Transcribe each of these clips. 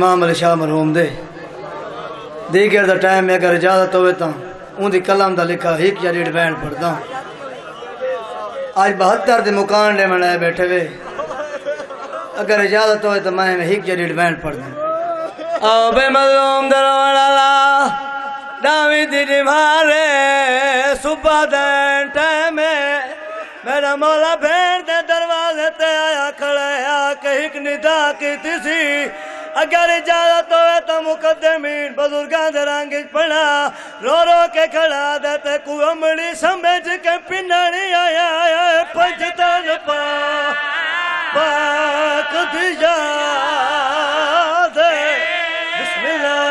इमाम अली शाह मरहूम दे। दीगर दा टाइम है अगर इजाज़त तो। उनकी कलम दा लिखा, एक या डेढ़ बैन पढ़दा। आज बहत्तर दे मुकान डे मनाए बैठे वे। अगर इजाज़त होवे तो मैं एक या डेढ़ बैन पढ़दा। आओ बे मजलूम दरवाला डावी दी मारे, सुबह दे टाइम मेरा मौला भेड़ दे दरवाजे ते आया, खड़ा आके एक निदा की सी। अगर इजाज़त होवे तो मुकदमीन बुजुर्गां रंग पड़ा रो रो के खड़ा दे ते कुअमड़ी समझ के पिनानी आया पंजतन पा, पाक दिया बिस्मिल्लाह।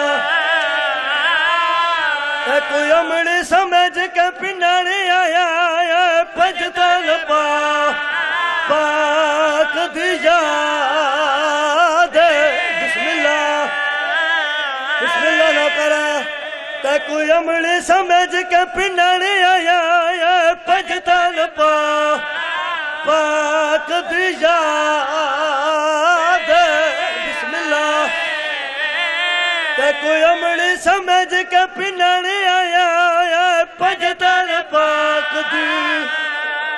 समझ के पिनानी आया पंजतन पा, पाक दिया को समझ के किनी आया पजतल पा पक बिस्म को अमली समझ के भिनणी आया भॼत पक जी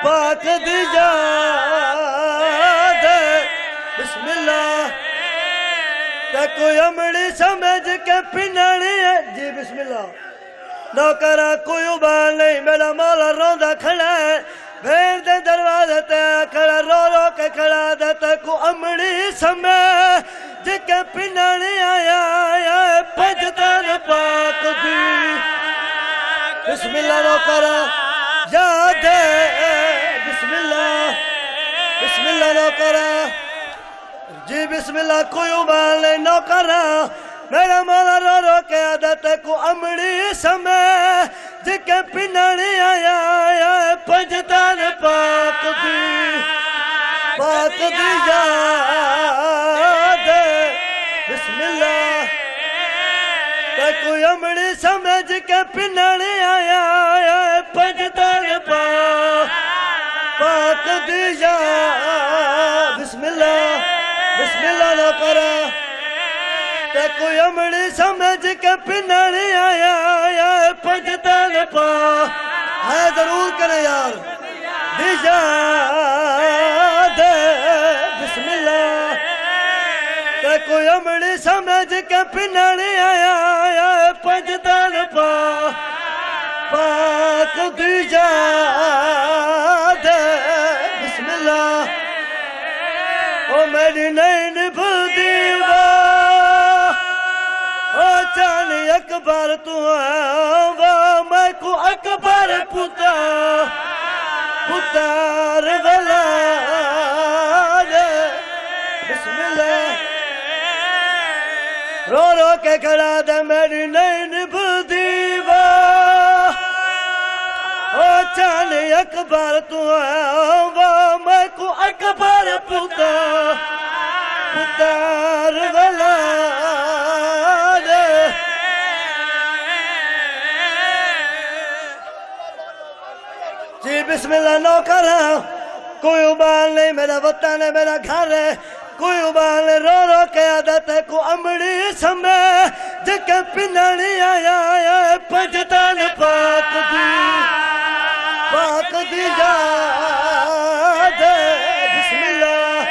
पक जी बिल्ला बिस्मिल्लाह कोई अमड़ी समझ के पिनाने जी, बिस्मिल्लाह। नौकरा कोई उबाल नहीं, मेरा मौला रोंदा खड़ा है। दे दरवाजे ते खड़ा रो रो के खड़ा दे ते को अमड़ी समय जिके पिनाने आया पंजतन पाक दी। बिस्मिल्लाह रो करा याद बिस्मिल्लाह। बिस्मिल्लाह रो करा जी, बिस्मिल्लाह कोई उबाल करा। मेरा मौला रो रो के आदत को अमड़ी समय। जिके पिनाने आया पंजतन पाक दी। पाक दी याद। बिस्मिल्लाह। ते कोई अमड़ी समझ के पिनाने आया पंजतन पा पाक दी याद। बिस्मिल्लाह। बिस्मिल्लाह ना करा। ते कोई अमड़ी समझ के पिनाने आया पंजतन पा। है ज़रूर करे यार। बिस्मिल्लाह। ते कोई अमड़ी समझ के पिनाने आया पंजतन पा। पाक दिया बिस्मिल्लाह। ओ मेरी नैन दीवा ओ चान अकबर तू मैं को अकबर पुता। पुतार रो। रो के खड़ा दे, मेरी नैन दीवा ओ चान अकबर तू मैं को अकबर पुता। जी बिस्मिल्लाह नो करा कोई उबाल नहीं, मेरा वतन है, मेरा घर है। कोई उबाल रो रो के आदत है, को अमड़ी समय जके पिनानी आया आया पंजतन पाक दी। पाक दी याद बिस्मिल्लाह।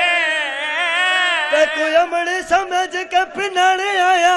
ते कोई अमड़ी समझ के पिनाने आया